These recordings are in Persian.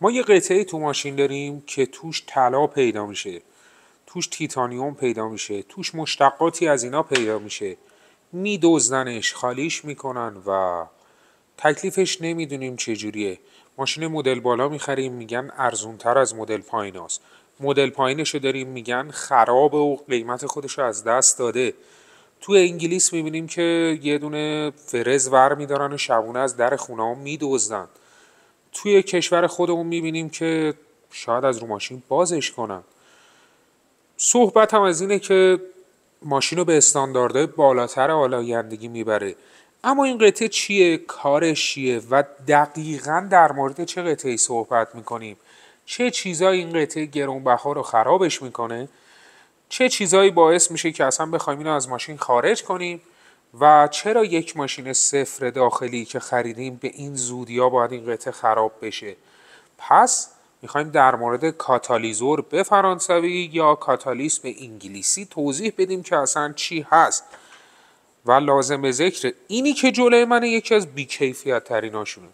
ما یه قطعه تو ماشین داریم که توش طلا پیدا میشه توش تیتانیوم پیدا میشه توش مشتقاتی از اینا پیدا میشه میدوزنش خالیش می‌کنن و تکلیفش نمی‌دونیم چجوریه ماشین مدل بالا می‌خریم میگن ارزونتر از مدل پاییناست مدل پایینش رو داریم میگن خراب و قیمت خودش رو از دست داده. تو انگلیس می‌بینیم که یه دونه فرز ور میدارن و شبونه از در خونه ها میدوزدن توی کشور خودمون می‌بینیم که شاید از رو ماشین بازش کنن. صحبت هم از اینه که ماشین رو به استانداردهای بالاتر آلایندگی می‌بره. اما این قطعه چیه؟ کارش چیه؟ و دقیقا در مورد چه قطعه صحبت می‌کنیم؟ چه چیزایی این قطعه گرونبها رو خرابش می‌کنه؟ چه چیزایی باعث میشه که اصلا بخوایم اینو از ماشین خارج کنیم؟ و چرا یک ماشین صفر داخلی که خریدیم به این زودی ها باید این قطعه خراب بشه؟ پس می‌خوایم در مورد کاتالیزور به فرانسوی یا کاتالیس به انگلیسی توضیح بدیم که اصلا چی هست. و لازم به ذکر اینی که جلوی من یکی از بیکیفیت تریناشونه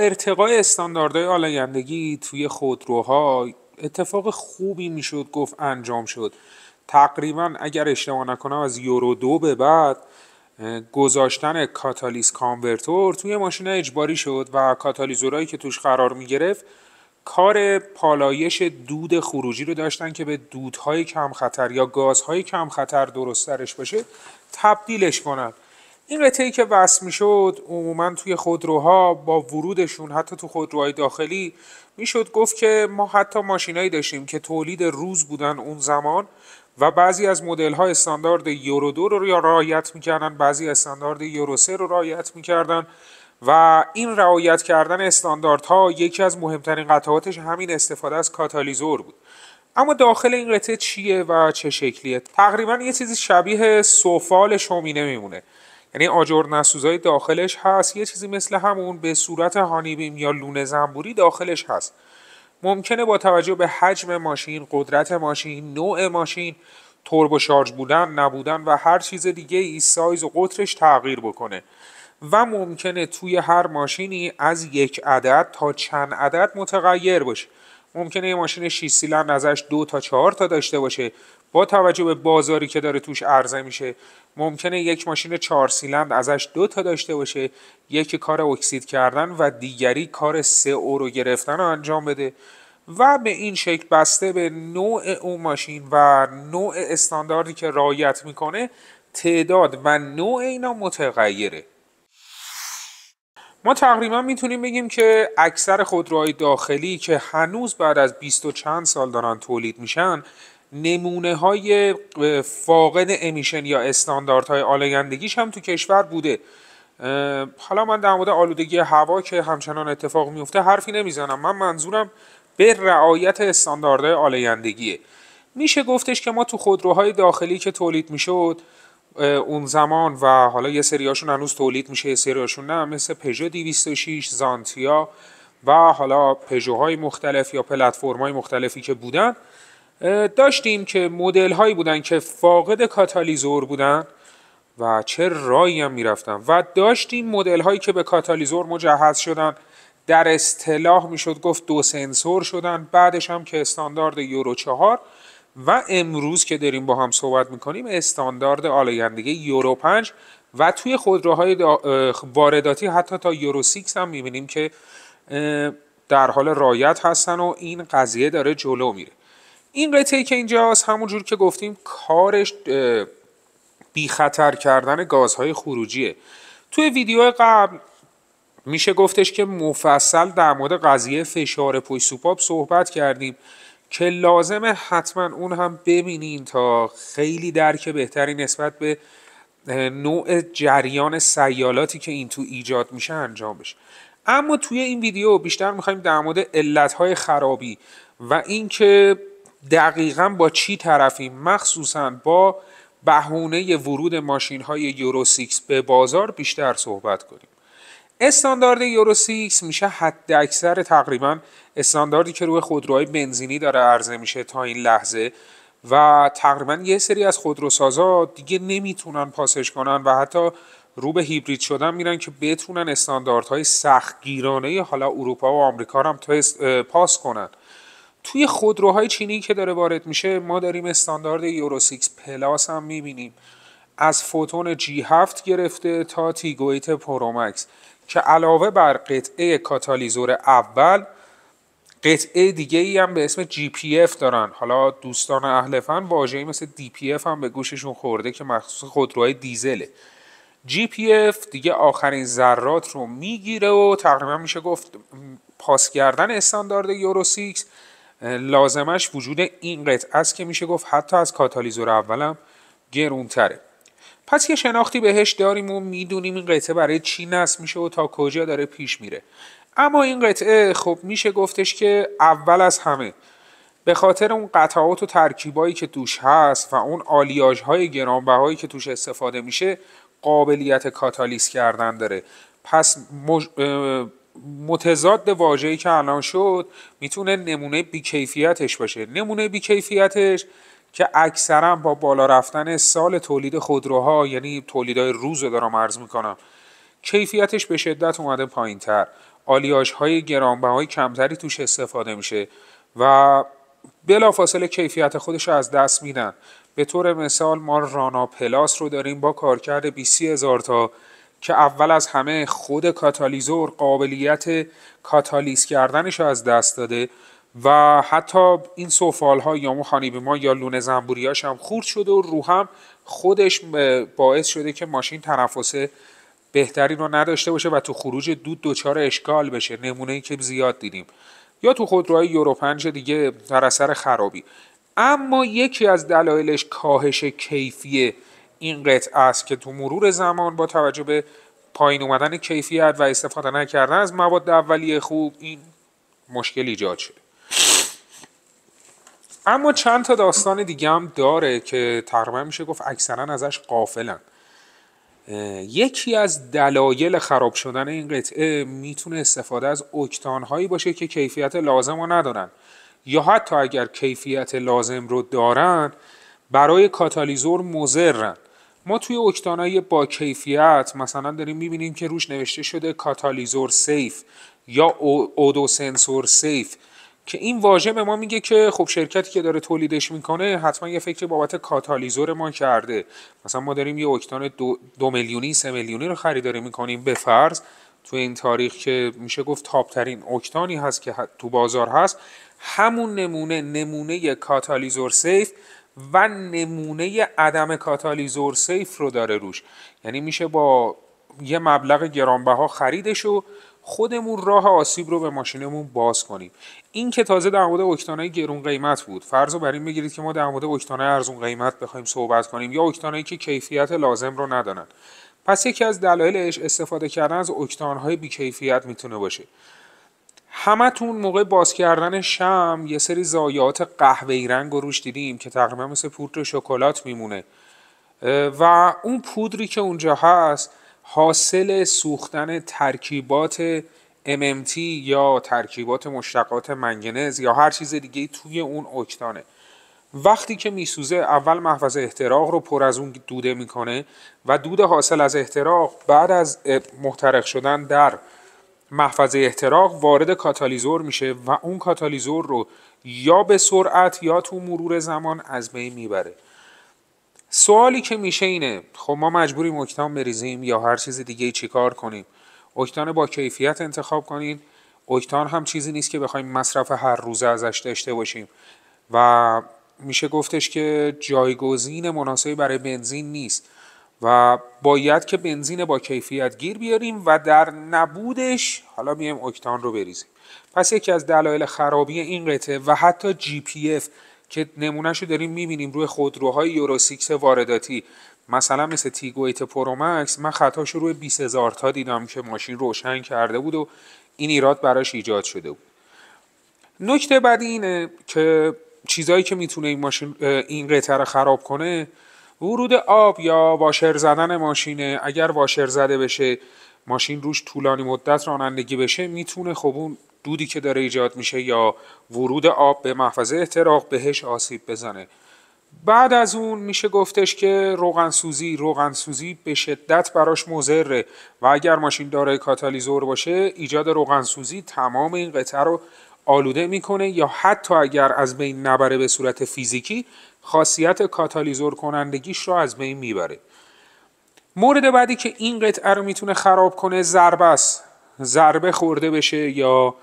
ارتقای استانداردهای آلایندگی توی خودروها اتفاق خوبی می‌شد گفت انجام شد. تقریبا اگر اشتباه نکنم از یورو دو به بعد گذاشتن catalyst converter توی ماشین اجباری شد و کاتالیزورهایی که توش قرار می گرفت کار پالایش دود خروجی رو داشتن که به دودهای کم خطر یا گازهای کم خطر در دسترس باشه تبدیلش کنن این قطعه که وصل می‌شد عموما توی خودروها با ورودشون حتی تو خودروهای داخلی می‌شد گفت که ما حتی ماشینایی داشتیم که تولید روز بودن اون زمان و بعضی از مدل ها استاندارد یورو دو رو رعایت می‌کردن بعضی استاندارد یورو سه رو رعایت می‌کردن و این رعایت کردن استانداردها یکی از مهمترین قطعاتش همین استفاده از کاتالیزور بود. اما داخل این قطعه چیه و چه شکلیه؟ تقریبا یه چیزی شبیه سوفال شومینه میمونه یعنی آجر نسوزای داخلش هست یه چیزی مثل همون به صورت هانیبیم یا لونه زنبوری داخلش هست. ممکنه با توجه به حجم ماشین، قدرت ماشین، نوع ماشین، توربو شارژ بودن، نبودن و هر چیز دیگه ای سایز و قطرش تغییر بکنه. و ممکنه توی هر ماشینی از یک عدد تا چند عدد متغیر باشه. ممکنه یه ماشین 6 سیلندر ازش دو تا چهار تا داشته باشه. با توجه به بازاری که داره توش عرضه میشه ممکنه یک ماشین چهار سیلند ازش دو تا داشته باشه یکی کار اکسید کردن و دیگری کار سه اورو گرفتن رو انجام بده. و به این شکل بسته به نوع اون ماشین و نوع استانداردی که رایت می‌کنه تعداد و نوع اینا متغیره. ما تقریبا می‌تونیم بگیم که اکثر خودروهای داخلی که هنوز بعد از 20 و چند سال دارن تولید میشن نمونه های فاقد emission یا استانداردهای آلایندگیش هم تو کشور بوده. حالا من در مورد آلودگی هوا که همچنان اتفاق میفته حرفی نمی‌زنم. من منظورم به رعایت استانداردهای آلایندگیه. میشه گفتش که ما تو خودروهای داخلی که تولید می‌شد اون زمان و حالا یه سریاشون هنوز تولید میشه یه سریاشون نه مثل پژو 206 زانتیا و حالا پژوهای مختلف یا پلتفرم‌های مختلفی که بودن داشتیم که مدل هایی بودن که فاقد کاتالیزور بودن و چه رایی هم می‌رفتن. و داشتیم مدل هایی که به کاتالیزور مجهز شدن. در اصطلاح می‌شد گفت دو سنسور شدن. بعدش هم که استاندارد یورو چهار. و امروز که داریم با هم صحبت می‌کنیم استاندارد آلایندگی یورو 5 و توی خودروهای وارداتی حتی تا یورو 6 هم می‌بینیم که در حال رایت هستن و این قضیه داره جلو میره. این قطعه که اینجاست همونجور که گفتیم کارش بی خطر کردن گازهای خروجیه. توی ویدیو قبل میشه گفتش که مفصل در مورد قضیه فشار پشت سوپاپ صحبت کردیم که لازمه حتما اون هم ببینین تا خیلی درک بهتری نسبت به نوع جریان سیالاتی که این تو ایجاد میشه انجام بشه. اما توی این ویدیو بیشتر می‌خوایم در مورد علتهای خرابی و اینکه دقیقا با چی طرفیم؟ مخصوصا با بهونه ورود ماشین های یورو 6 به بازار بیشتر صحبت کنیم. استاندارد یورو 6 میشه حد اکثر تقریبا استانداردی که روی خودروهای بنزینی داره عرضه میشه تا این لحظه و تقریبا یه سری از خودروسازا دیگه نمی‌تونن پاسش کنن و حتی رو به هیبرید شدن میرن که بتونن استانداردهای سختگیرانه حالا اروپا و آمریکا هم پاس کنن. توی خودروهای چینی که داره وارد میشه ما داریم استاندارد یورو 6 plus هم می‌بینیم. از فوتون G7 گرفته تا تیگو eight Pro Max که علاوه بر قطعه کاتالیزور اول قطعه دیگه ای هم به اسم GPF دارن. حالا دوستان اهل فن واژه‌ای مثل DPF هم به گوششون خورده که مخصوص خودروهای دیزله. GPF دیگه آخرین ذرات رو می‌گیره و تقریبا میشه گفت پاس کردن استاندارد یورو 6 لازمش وجود این قطعه است که میشه گفت حتی از کاتالیزور اولم گرونتره. پس یه شناختی بهش داریم و می‌دونیم این قطعه برای چی نصب میشه و تا کجا داره پیش میره. اما این قطعه خب میشه گفتش که اول از همه به خاطر اون قطعات و ترکیبایی که توش هست و اون آلیاژ های گرانبهایی که توش استفاده میشه قابلیت کاتالیز کردن داره. پس مج... متضاد واژه‌ای که الان شد می‌تونه نمونه بیکیفیتش باشه. نمونه بیکیفیتش که اکثرا با بالا رفتن سال تولید خودروها یعنی تولیدهای روز رو دارم عرض می‌کنم کیفیتش به شدت اومده پایین تر آلیاژ های گرانبهای کمتری توش استفاده میشه و بلافاصله کیفیت خودش رو از دست میدن. به طور مثال ما رانا پلاس رو داریم با کارکرد 20 هزار تا که اول از همه خود کاتالیزور قابلیت کاتالیز کردنش رو از دست داده و حتی این سوفال ها یا مخانیب ما یا لونه زنبوریاش هم خورد شده و رو خودش باعث شده که ماشین تنفس بهتری رو نداشته باشه و تو خروج دود دچار اشکال بشه نمونه ای که زیاد دیدیم. یا تو خودروهای یورو 5 دیگه در اثر خرابی. اما یکی از دلایلش کاهش کیفی این قطعه است که تو مرور زمان با توجه به پایین اومدن کیفیت و استفاده نکردن از مواد اولیه خوب این مشکل ایجاد شده اما چند تا داستان دیگه هم داره که تقریبا میشه گفت اکثرا ازش قافلن یکی از دلایل خراب شدن این قطعه می‌تونه استفاده از اکتان هایی باشه که کیفیت لازم رو ندارن. یا حتی اگر کیفیت لازم رو دارن برای کاتالیزور مضرن ما توی اکتانهای با کیفیت مثلا داریم می‌بینیم که روش نوشته شده کاتالیزور safe یا O2 sensor safe که این واژه به ما میگه که خب شرکتی که داره تولیدش می‌کنه حتما یه فکر بابت کاتالیزور ما کرده. مثلا ما داریم یه اکتان دو, دو میلیونی سه میلیونی رو خریداری می‌کنیم. به فرض تو این تاریخ که میشه گفت top ترین اکتانی هست که تو بازار هست همون نمونه نمونه کاتالیزور safe و نمونه عدم کاتالیزور safe رو داره روش. یعنی میشه با یه مبلغ گرانبها خریدش و خودمون راه آسیب رو به ماشینمون باز کنیم. این که تازه در مورد اکتانای گرون قیمت بود. فرض رو بر این بگیرید که ما در مورد اکتانای ارزون قیمت بخوایم صحبت کنیم یا اکتانایی که کیفیت لازم رو ندارن. پس یکی از دلایلش استفاده کردن از اکتانهای بیکیفیت می‌تونه باشه. همتون موقع باز کردن شم یه سری زایات قهوه‌ای رنگ رو روش دیدیم که تقریبا مثل پودر شکلات میمونه. و اون پودری که اونجا هست حاصل سوختن ترکیبات MMT یا ترکیبات مشتقات منگنز یا هر چیز دیگه توی اون اکتانه. وقتی که میسوزه اول محفظ احتراق رو پر از اون دوده می‌کنه و دود حاصل از احتراق بعد از محترق شدن در محفظه احتراق وارد کاتالیزور میشه و اون کاتالیزور رو یا به سرعت یا تو مرور زمان از بین می‌بره. سوالی که میشه اینه خب ما مجبوریم اکتان بریزیم یا هر چیز دیگه چیکار کنیم؟ اکتان با کیفیت انتخاب کنین. اکتان هم چیزی نیست که بخوایم مصرف هر روزه ازش داشته باشیم. و میشه گفتش که جایگزین مناسبی برای بنزین نیست. و باید که بنزین با کیفیت گیر بیاریم و در نبودش حالا میایم اکتان رو بریزیم. پس یکی از دلایل خرابی این قطعه و حتی GPF که نمونهشو داریم می‌بینیم روی خودروهای یورو 6 وارداتی مثلا مثل تیگو eight Pro Max من خطاش روی 20 هزار تا دیدم که ماشین روشن کرده بود و این ایراد براش ایجاد شده بود. نکته بعدی اینه که چیزایی که می‌تونه این ماشین این قطعه رو خراب کنه ورود آب یا واشر زدن ماشینه. اگر واشر زده بشه ماشین روش طولانی مدت رانندگی بشه می‌تونه خب اون دودی که داره ایجاد میشه یا ورود آب به محفظه احتراق بهش آسیب بزنه. بعد از اون میشه گفتش که روغنسوزی روغنسوزی به شدت براش مضره و اگر ماشین داره کاتالیزور باشه ایجاد روغنسوزی تمام این قطعه رو آلوده می‌کنه یا حتی اگر از بین نبره به صورت فیزیکی خاصیت کاتالیزور کنندگیش رو از بین می‌بره. مورد بعدی که این قطعه رو می‌تونه خراب کنه ضربه است. ضربه خورده بشه یا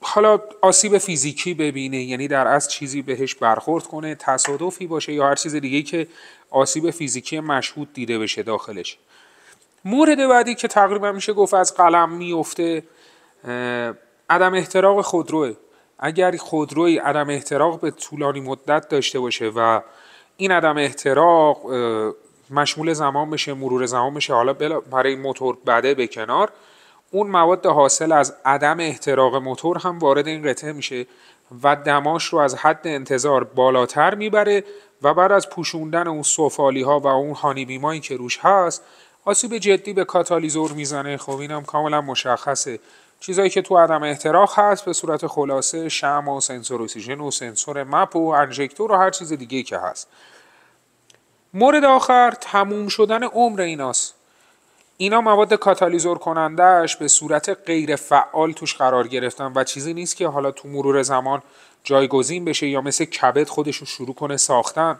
حالا آسیب فیزیکی ببینه یعنی در از چیزی بهش برخورد کنه تصادفی باشه یا هر چیز دیگه که آسیب فیزیکی مشهود دیده بشه داخلش. مورد بعدی که تقریبا میشه گفت از قلم میفته عدم احتراق خودروه. اگر خودروی عدم احتراق به طولانی مدت داشته باشه و این عدم احتراق مشمول زمان بشه مرور زمان بشه حالا برای موتور بده به کنار اون مواد حاصل از عدم احتراق موتور هم وارد این قطعه میشه و دماش رو از حد انتظار بالاتر می‌بره و بعد از پوشوندن اون سفالی ها و اون هانی بیمایی که روش هست آسیب جدی به کاتالیزور می‌زنه. خب اینم کاملا مشخصه. چیزایی که تو عدم احتراق هست به صورت خلاصه شمع و سنسور اکسیژن و سنسور MAP و انژکتور و هر چیز دیگه که هست. مورد آخر تموم شدن عمر ایناست. اینا مواد کاتالیزور کنندهش به صورت غیر فعال توش قرار گرفتن و چیزی نیست که حالا تو مرور زمان جایگزین بشه یا مثل کبد خودش رو شروع کنه ساختن.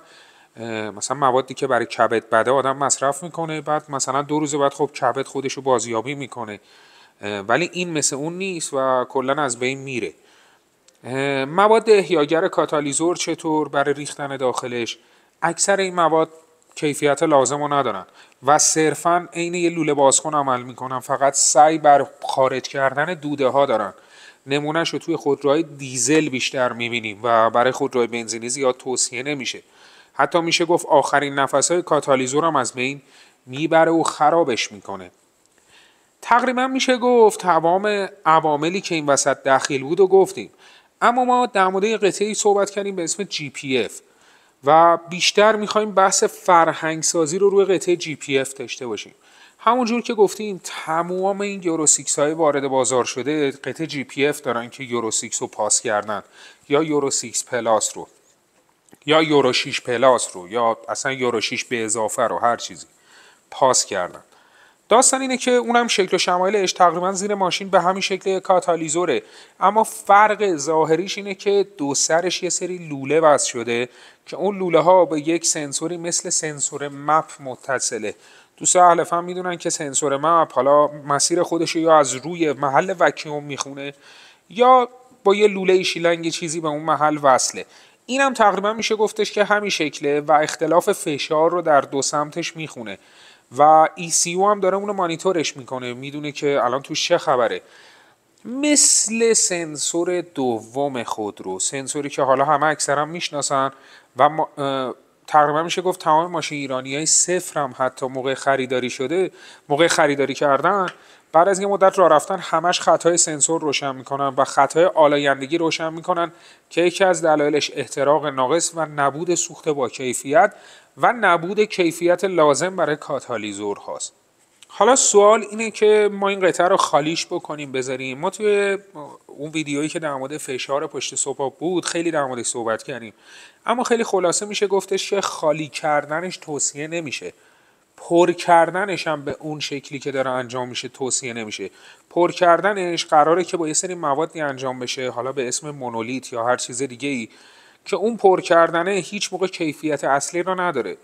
مثلا موادی که برای کبد بده آدم مصرف می‌کنه بعد مثلا دو روز بعد خب کبد خودش رو بازیابی می‌کنه. ولی این مثل اون نیست و کلا از بین میره. مواد احیاگر کاتالیزور چطور برای ریختن داخلش؟ اکثر این مواد کیفیت لازم رو ندارن و صرفا عین یه لوله بازکن عمل می‌کنن. فقط سعی بر خارج کردن دوده ها دارن. نمونهش رو توی خودروهای دیزل بیشتر می‌بینیم و برای خودروهای بنزینی زیاد توصیه نمیشه. حتی میشه گفت آخرین نفس های کاتالیزور هم از بین می‌بره و خرابش می‌کنه. تقریبا میشه گفت تمام عواملی که این وسط دخیل بود و گفتیم. اما ما در مورد قطعه‌ای صحبت کردیم به اسم GPF و بیشتر می‌خوایم بحث فرهنگ سازی رو روی قطعه GPF داشته باشیم. همونجور که گفتیم تمام این یورو 6 های وارد بازار شده قطعه GPF دارن که یورو 6 رو پاس کردن یا یورو 6 plus رو یا یورو 6 پلاس رو یا اصلا یورو 6 به اضافه رو هر چیزی پاس کردن. داستان اینه که اونم شکل و شمایلش تقریبا زیر ماشین به همین شکل کاتالیزوره. اما فرق ظاهریش اینه که دو سرش یه سری لوله وصل شده که اون لوله ها به یک سنسوری مثل سنسور مپ متصله. دوست اهل فهم می‌دونن که سنسور مپ حالا مسیر خودش یا از روی محل وکیوم می‌خونه یا با یه لوله شیلنگ چیزی به اون محل وصله. اینم تقریبا میشه گفتش که همین شکله و اختلاف فشار رو در دو سمتش می‌خونه. و ECU هم داره اونو مانیتورش می‌کنه می‌دونه که الان توش چه خبره. مثل سنسور دوم خودرو سنسوری که حالا همه اکثرا می‌شناسن و تقریبا میشه گفت تمام ماشین ایرانی های صفر هم حتی موقع خریداری شده موقع خریداری کردن بعد از یه مدت راه رفتن همش خطای سنسور روشن می‌کنن و خطای آلایندگی روشن می‌کنن که یکی از دلایلش احتراق ناقص و نبود سوخت با کیفیت و نبود کیفیت لازم برای کاتالیزور هاست حالا سوال اینه که ما این قطعه رو خالیش بکنیم بذاریم. ما توی اون ویدیویی که در مورد فشار پشت صبح بود خیلی در موردش صحبت کردیم. اما خیلی خلاصه میشه گفتش که خالی کردنش توصیه نمیشه. پر کردنش هم به اون شکلی که داره انجام میشه توصیه نمیشه. پر کردنش قراره که با یه سری موادی انجام بشه حالا به اسم مونولیت یا هر چیز دیگه ای که اون پر کردنه هیچ موقع کیفیت اصلی رو نداره.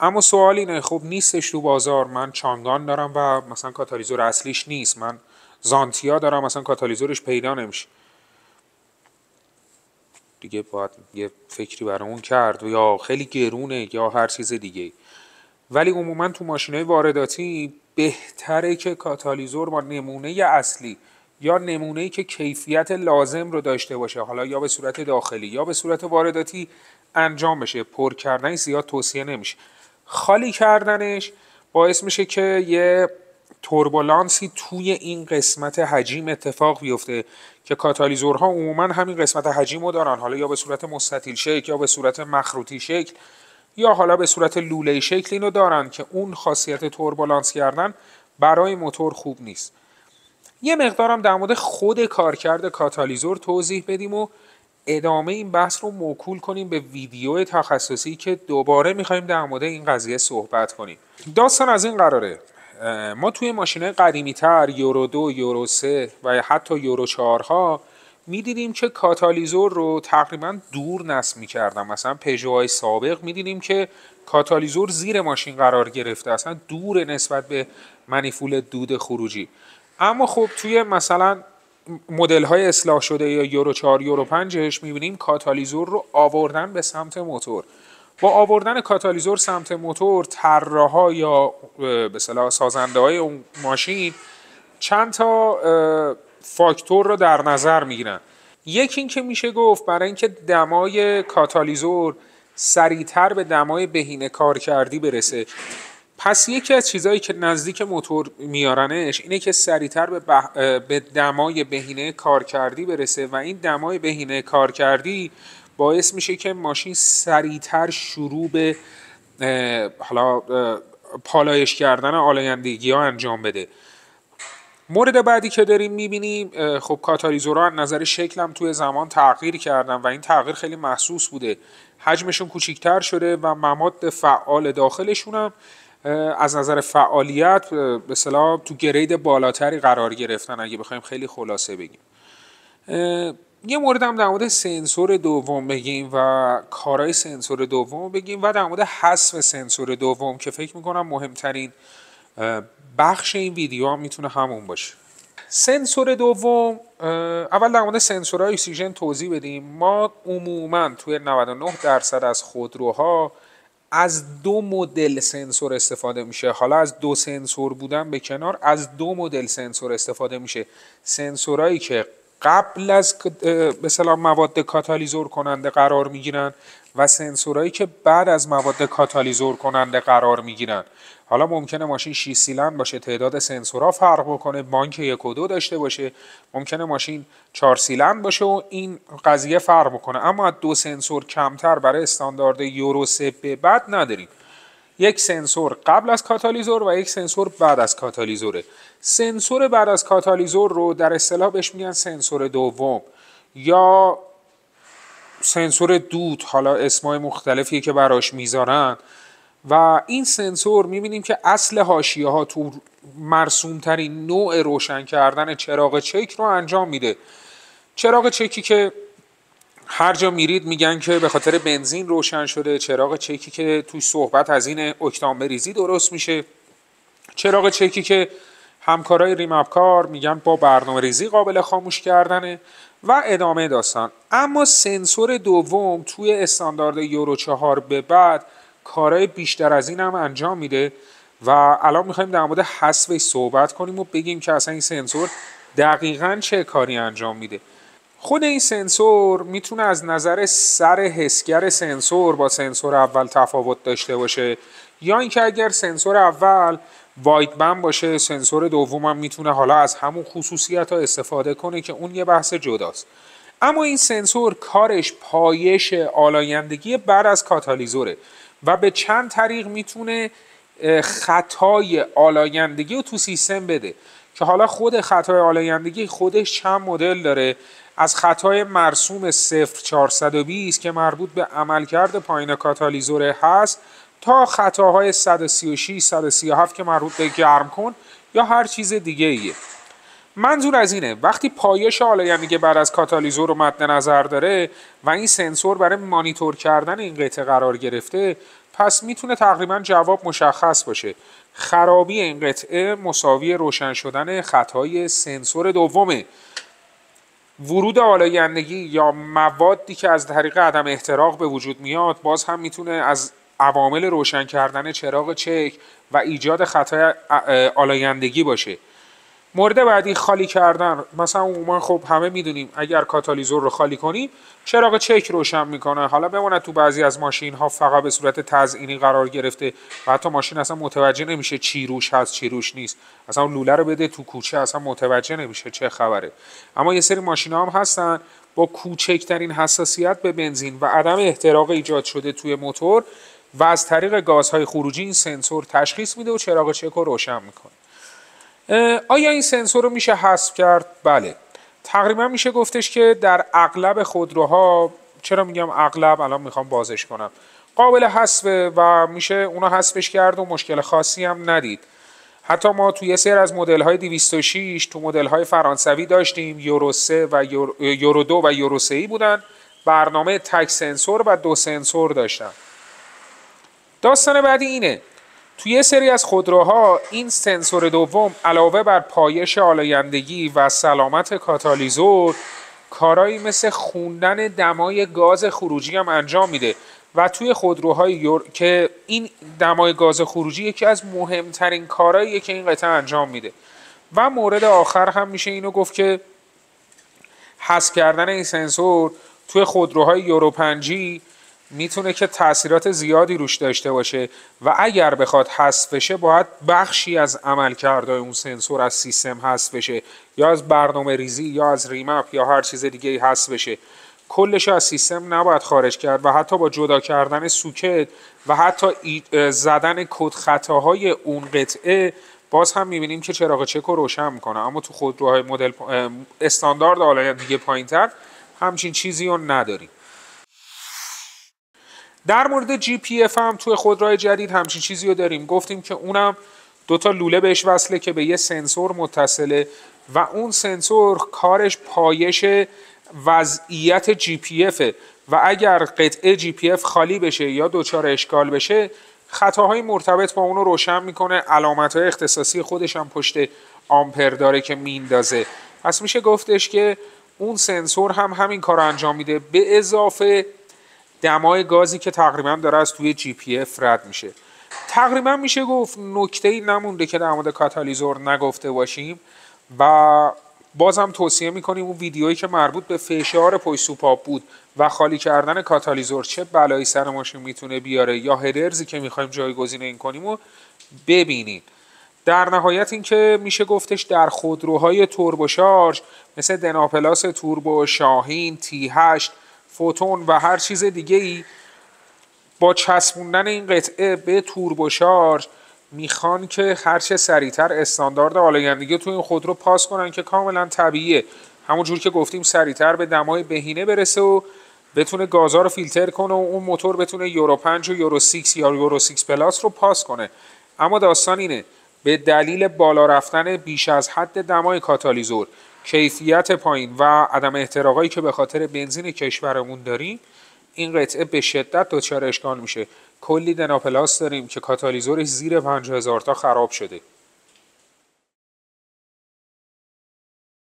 اما سوال اینه خب نیستش تو بازار من چانگان دارم و مثلا کاتالیزور اصلیش نیست من زانتیا دارم مثلا کاتالیزورش پیدا نمیشه. دیگه باید یه فکری برامون کرد یا خیلی گرونه یا هر چیز دیگه ولی عموما تو ماشین های وارداتی بهتره که کاتالیزور با نمونه اصلی یا نمونه که کیفیت لازم رو داشته باشه حالا یا به صورت داخلی یا به صورت وارداتی انجام بشه. پر کردن زیاد توصیه نمیشه. خالی کردنش باعث میشه که یه توربولانسی توی این قسمت حجیم اتفاق بیفته که کاتالیزورها عموما همین قسمت حجیم رو دارن. حالا یا به صورت مستطیل شکل یا به صورت مخروطی شکل یا حالا به صورت لوله شکل اینو دارن که اون خاصیت turbulence کردن برای موتور خوب نیست. یه مقدارم در مورد خود کارکرد کاتالیزور توضیح بدیم و ادامه این بحث رو موکول کنیم به ویدیو تخصصی که دوباره می‌خوایم در مورد این قضیه صحبت کنیم. داستان از این قراره. ما توی ماشین قدیمی تر یورو دو یورو سه و حتی یورو چهارها می‌دیدیم که کاتالیزور رو تقریبا دور نصب می‌کردن مثلا پژوهای سابق می‌دیدیم که کاتالیزور زیر ماشین قرار گرفته. اصلا دور نسبت به منیفولد دود خروجی. اما خب توی مثلا مدل های اصلاح شده یا یورو 4 یورو 5 می‌بینیم کاتالیزور رو آوردن به سمت موتور. با آوردن کاتالیزور سمت موتور طراحا یا به سازنده های اون ماشین چند تا فاکتور رو در نظر می‌گیرن. یکی این که میشه گفت برای اینکه دمای کاتالیزور سریعتر به دمای بهینه کار کردی برسه پس یکی از چیزهایی که نزدیک موتور میارنش اینه که سریعتر به, به دمای بهینه کارکردی برسه و این دمای بهینه کارکردی باعث میشه که ماشین سریعتر شروع به حالا پالایش کردن آلایندگی ها انجام بده. مورد بعدی که داریم می‌بینیم خب کاتالیزورها از نظر شکل هم توی زمان تغییر کردن و این تغییر خیلی محسوس بوده. حجمشون کوچیکتر شده و مواد فعال داخلشون هم از نظر فعالیت به صلاح تو گرید بالاتری قرار گرفتن اگه بخوایم خیلی خلاصه بگیم. یه مورد هم در مورد سنسور دوم بگیم و کارهای سنسور دوم بگیم و در مورد حذف سنسور دوم که فکر می‌کنم مهمترین بخش این ویدیو هم می‌تونه همون باشه. سنسور دوم اول در مورد سنسورهای اکسیژن توضیح بدیم. ما عموما توی 99 درصد از خودروها از دو مدل سنسور استفاده میشه. حالا از دو سنسور بودن به کنار از دو مدل سنسور استفاده میشه. سنسورهایی که قبل از سلام مواد کاتالیزور کننده قرار می‌گیرن و سنسورهایی که بعد از مواد کاتالیزور کننده قرار می‌گیرن. حالا ممکنه ماشین 6 سیلندر باشه تعداد سنسورها فرق بکنه بانک یک و دو داشته باشه ممکنه ماشین 4 سیلندر باشه و این قضیه فرق بکنه. اما دو سنسور کمتر برای استاندارد یورو 3 به بعد نداریم. یک سنسور قبل از کاتالیزور و یک سنسور بعد از کاتالیزوره. سنسور بعد از کاتالیزور رو در اصطلاح بهش میگن سنسور دوم یا سنسور دود حالا اسمای مختلفی که براش می‌ذارن. و این سنسور می‌بینیم که اصل حاشیه ها تو مرسوم ترین نوع روشن کردن چراغ چک رو انجام میده. چراغ چکی که هر جا میرید میگن که به خاطر بنزین روشن شده چراغ چکی که توی صحبت از این اکتان بریزی درست میشه. چراغ چکی که همکارای ریمپکار میگن با برنامه ریزی قابل خاموش کردنه و ادامه داستان. اما سنسور دوم توی استاندارد یورو چهار به بعد کارهای بیشتر از این هم انجام میده و الان می‌خوایم در مورد حذفش صحبت کنیم و بگیم که اصلا این سنسور دقیقا چه کاری انجام میده. خود این سنسور می‌تونه از نظر سر حسگر سنسور با سنسور اول تفاوت داشته باشه یا اینکه اگر سنسور اول wideband باشه سنسور دوم هم می‌تونه حالا از همون خصوصیت ها استفاده کنه که اون یه بحث جداست. اما این سنسور کارش پایش آلایندگی بعد از کاتالیزوره. و به چند طریق می‌تونه خطای آلایندگی رو تو سیستم بده. که حالا خود خطای آلایندگی خودش چند مدل داره؟ از خطای مرسوم 0420 که مربوط به عملکرد پایین کاتالیزور هست تا خطاهای 136 137 که مربوط به گرم کن یا هر چیز دیگه ایه منظور از اینه وقتی پایش آلایندگی بعد از کاتالیزور رو مد نظر داره و این سنسور برای مانیتور کردن این قطعه قرار گرفته پس می‌تونه تقریبا جواب مشخص باشه. خرابی این قطعه مساوی روشن شدن خطای سنسور دومه. ورود آلایندگی یا موادی که از طریق عدم احتراق به وجود میاد باز هم می‌تونه از عوامل روشن کردن چراغ چک و ایجاد خطای آلایندگی باشه. مورد بعدی خالی کردن مثلا عموما خب همه می‌دونیم اگر کاتالیزور رو خالی کنیم چراغ چک روشن می‌کنه. حالا بماند تو بعضی از ماشین ها فقط به صورت تزئینی قرار گرفته و حتی ماشین اصلا متوجه نمیشه چی روش هست چی روش نیست. اصلا لوله رو بده تو کوچه اصلا متوجه نمیشه چه خبره. اما یه سری ماشین ها هم هستن با کوچکترین حساسیت به بنزین و عدم احتراق ایجاد شده توی موتور و از طریق گازهای خروجی این سنسور تشخیص میده و چراغ چک رو روشن می‌کنه. آیا این سنسور رو میشه حذف کرد؟ بله. تقریبا میشه گفتش که در اغلب خودروها چرا میگم اغلب؟ الان می‌خوام بازش کنم. قابل حذف و میشه اونو حذفش کرد و مشکل خاصی هم ندید. حتی ما توی سری از مدل های 206 تو مدل های فرانسوی داشتیم یورو 3 و یورو 2 و یورو 3 بودن. برنامه تک سنسور و دو سنسور داشتن. داستان بعدی اینه. توی یه سری از خودروها این سنسور دوم علاوه بر پایش آلایندگی و سلامت کاتالیزور کارایی مثل خوندن دمای گاز خروجی هم انجام میده و توی خودروهای یور... که این دمای گاز خروجی یکی از مهمترین کارهاییه که این قطعه انجام میده. و مورد آخر هم میشه اینو گفت که حذف کردن این سنسور توی خودروهای یورو 5 می‌تونه که تاثیرات زیادی روش داشته باشه و اگر بخواد حذف بشه باید بخشی از عملکردهای اون سنسور از سیستم حذف بشه یا از برنامه ریزی یا از remap یا هر چیز دیگه حذف بشه. کلش از سیستم نباید خارج کرد و حتی با جدا کردن سوکت و حتی زدن کد خطاهای اون قطعه باز هم می‌بینیم که چراغ چک رو روشن می‌کنه. اما تو خودروهای مدل استاندارد حالا دیگه پایینتر همچین چیزی رو نداریم. در مورد GPF هم توی خودروهای جدید همچین چیزی رو داریم. گفتیم که اونم دوتا لوله بهش وصله که به یه سنسور متصله و اون سنسور کارش پایش وضعیت GPF و اگر قطعه GPF خالی بشه یا دچار اشکال بشه خطاهای مرتبط با اونو روشن می‌کنه علامت های اختصاصی خودش هم پشت آمپر داره که میندازه پس میشه گفتش که اون سنسور هم همین کار انجام میده. به اضافه دمای گازی که تقریبا داره از توی GPF رد میشه. تقریبا میشه گفت نکته ای نمونده که در مورد کاتالیزور نگفته باشیم و بازم توصیه می‌کنیم اون ویدیویی که مربوط به فشار پشت سوپاپ بود و خالی کردن کاتالیزور چه بلایی سر ماشین می‌تونه بیاره یا headers ی که می‌خوایم جایگزین این کنیم و ببینید در نهایت اینکه میشه گفتش در خودروهای توربو شارژ مثل دناپلاس توربو شاهین تی 8 فوتون و هر چیز دیگه ای با چسبوندن این قطعه به توربوشارژ می‌خوان که هرچه سریعتر استاندارد آلایندگی تو این خودرو پاس کنن که کاملا طبیعیه. همونجور که گفتیم سریعتر به دمای بهینه برسه و بتونه گازا رو فیلتر کنه و اون موتور بتونه یورو 5 و یورو 6 یا یورو 6 پلاس رو پاس کنه. اما داستان اینه به دلیل بالا رفتن بیش از حد دمای کاتالیزور کیفیت پایین و عدم احتراقایی که به خاطر بنزین کشورمون داریم این قطعه به شدت دچار اشکال میشه. کلی دناپلاس داریم که کاتالیزورش زیر 5000 تا خراب شده.